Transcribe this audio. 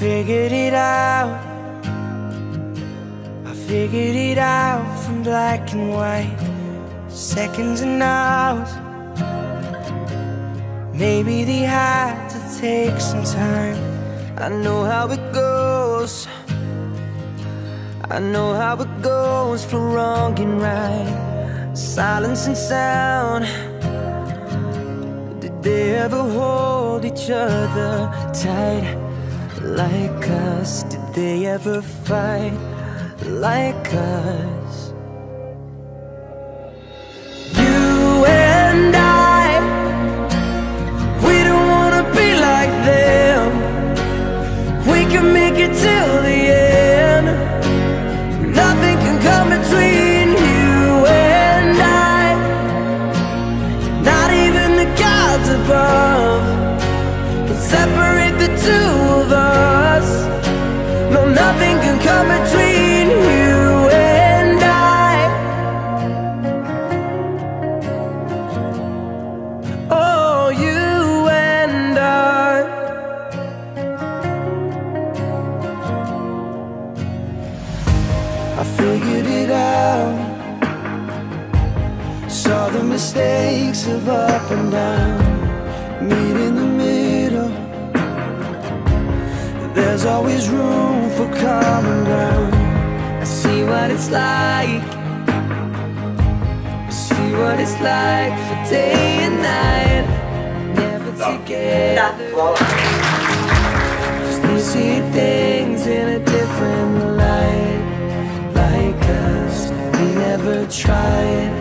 figured it out. I figured it out from black and white, seconds and hours. Maybe they had to take some time. I know how it goes. I know how it goes for wrong and right. Silence and sound. Did they ever hold each other tight like us? Did they ever fight like us? Separate the two of us. No, nothing can come between you and I. Oh, you and I. I figured it out. Saw the mistakes of up and down. Meet There's always room for common ground. I see what it's like. I see what it's like for day and night. Never together. Cause they see things in a different light. Like us, we never tried.